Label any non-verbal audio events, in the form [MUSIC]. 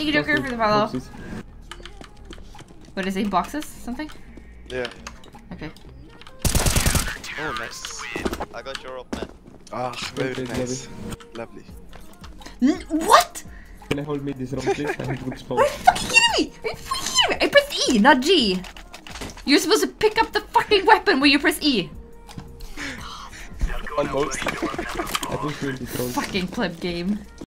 Thank you, Joker, for the follow. boxes. What is it? Boxes? Something? Yeah. Okay. Oh, nice. I got your up, man. Ah, oh, very Lovely, nice. Lovely. N what? Can I hold me this round, please? I have good spawn. [LAUGHS] Are you fucking kidding me? Are you fucking kidding me? I pressed E, not G. You're supposed to pick up the fucking weapon when you press E. Almost. I push you in this round. Fucking pleb game.